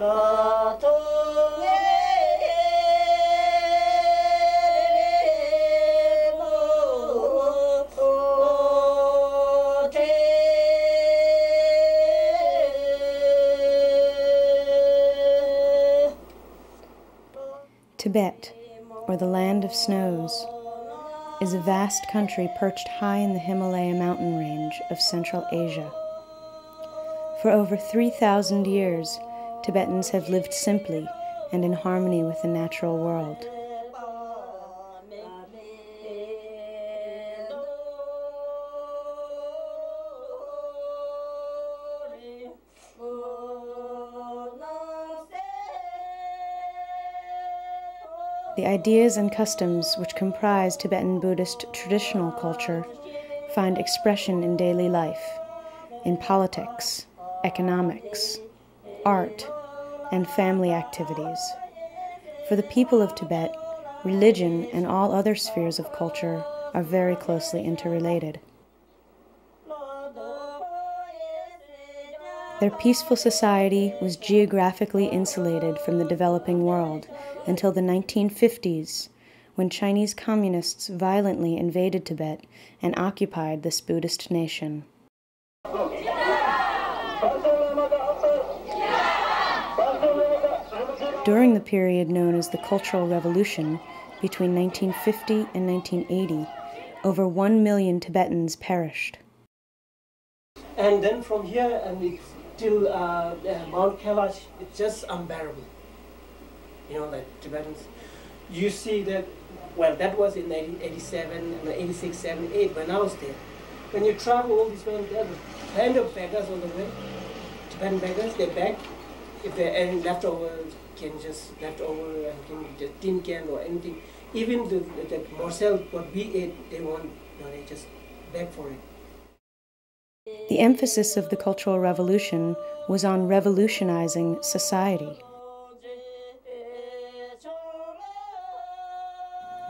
Love. Tibet, or the Land of Snows, is a vast country perched high in the Himalaya mountain range of Central Asia. For over 3,000 years, Tibetans have lived simply and in harmony with the natural world. The ideas and customs which comprise Tibetan Buddhist traditional culture find expression in daily life, in politics, economics, art, and family activities. For the people of Tibet, religion and all other spheres of culture are very closely interrelated. Their peaceful society was geographically insulated from the developing world until the 1950s, when Chinese communists violently invaded Tibet and occupied this Buddhist nation. During the period known as the Cultural Revolution, between 1950 and 1980, over 1 million Tibetans perished. And then from here, and till uh, uh, Mount Kailash, it's just unbearable. You know, like Tibetans. You see that, well, that was in 1987, 86, 78, when I was there. When you travel all this way, there plenty of beggars on the way. Tibetan beggars, they beg. If there are any leftover, can just leftover and can just tin can or anything. Even the, the, the morsel, what we ate, they want, you know, they just beg for it. The emphasis of the Cultural Revolution was on revolutionizing society.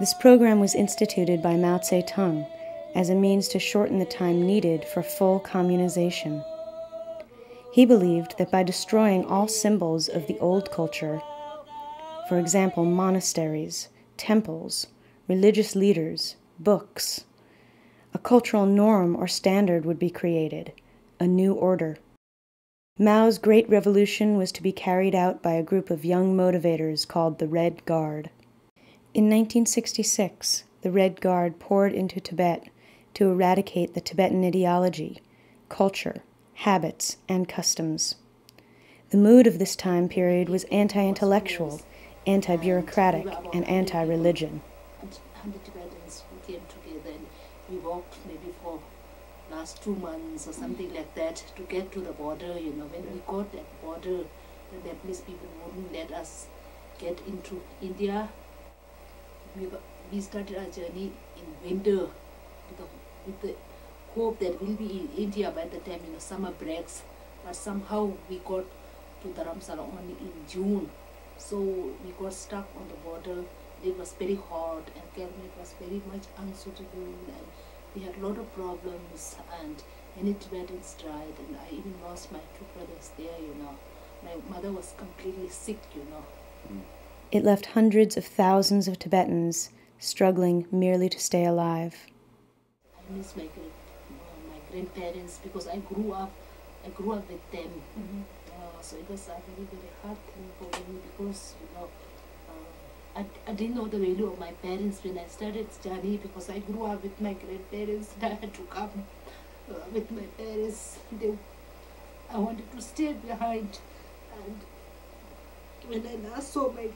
This program was instituted by Mao Zedong as a means to shorten the time needed for full communization. He believed that by destroying all symbols of the old culture, for example, monasteries, temples, religious leaders, books, a cultural norm or standard would be created, a new order. Mao's Great Revolution was to be carried out by a group of young motivators called the Red Guard. In 1966, the Red Guard poured into Tibet to eradicate the Tibetan ideology, culture, habits, and customs. The mood of this time period was anti intellectual, anti bureaucratic, and anti religion we walked maybe for last two months or something mm. like that to get to the border, you know. When we got that border, the Nepalese people wouldn't let us get into India. We, we started our journey in winter with the, with the hope that we'll be in India by the time, you know, summer breaks. But somehow we got to Dharamsala only in June. So we got stuck on the border it was very hot and Calmette was very much unsuitable and we had a lot of problems and many Tibetans died and I even lost my two brothers there, you know. My mother was completely sick, you know. Mm. It left hundreds of thousands of Tibetans struggling merely to stay alive. I miss my, uh, my grandparents because I grew up, I grew up with them. Mm -hmm. uh, so it was a very, very hard thing for me because, you know, I, I didn't know the value of my parents when I started studying because I grew up with my grandparents and I had to come uh, with my parents. They, I wanted to stay behind and when I last saw my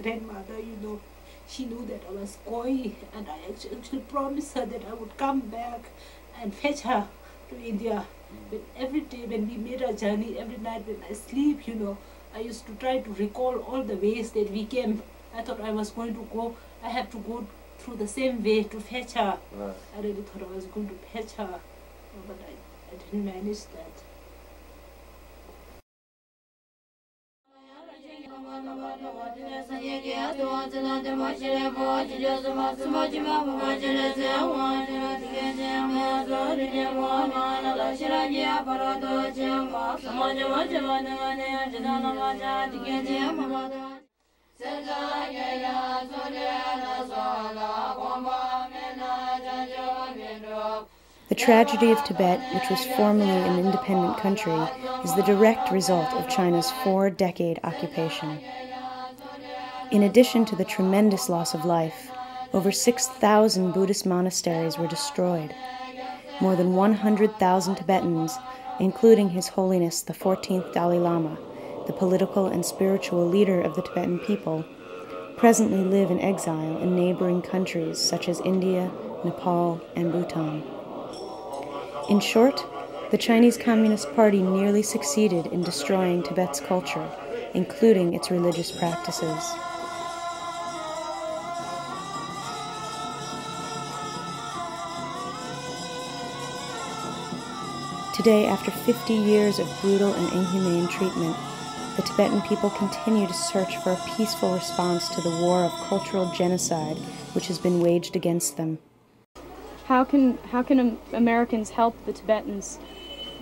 grandmother, you know, she knew that I was going and I actually promised her that I would come back and fetch her to India. But every day when we made our journey, every night when I sleep, you know, I used to try to recall all the ways that we came I thought I was going to go, I had to go through the same way to fetch her. Right. I really thought I was going to fetch her, but I, I didn't manage that. The tragedy of Tibet, which was formerly an independent country, is the direct result of China's four decade occupation. In addition to the tremendous loss of life, over 6,000 Buddhist monasteries were destroyed. More than 100,000 Tibetans, including His Holiness the 14th Dalai Lama, the political and spiritual leader of the Tibetan people, presently live in exile in neighboring countries such as India, Nepal, and Bhutan. In short, the Chinese Communist Party nearly succeeded in destroying Tibet's culture, including its religious practices. Today, after 50 years of brutal and inhumane treatment, the Tibetan people continue to search for a peaceful response to the war of cultural genocide which has been waged against them. How can how can Americans help the Tibetans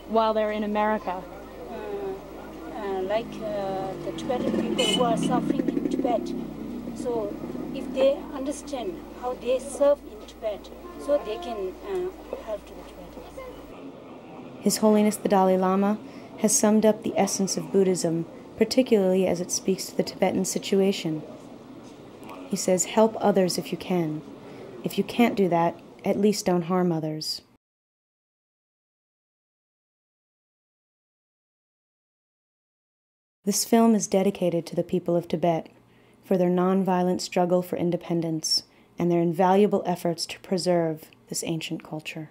while they're in America? Uh, uh, like uh, the Tibetan people who are suffering in Tibet. So if they understand how they serve in Tibet, so they can uh, help to the Tibetans. His Holiness the Dalai Lama has summed up the essence of Buddhism, particularly as it speaks to the Tibetan situation. He says, Help others if you can. If you can't do that, at least don't harm others. This film is dedicated to the people of Tibet for their nonviolent struggle for independence and their invaluable efforts to preserve this ancient culture.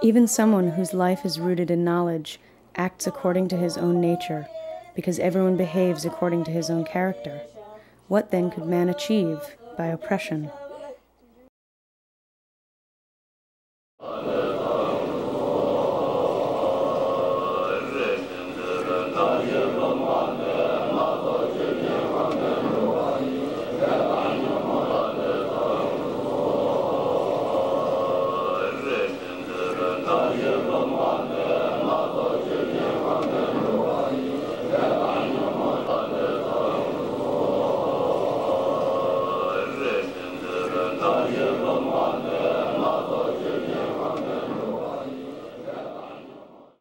Even someone whose life is rooted in knowledge acts according to his own nature, because everyone behaves according to his own character. What then could man achieve by oppression?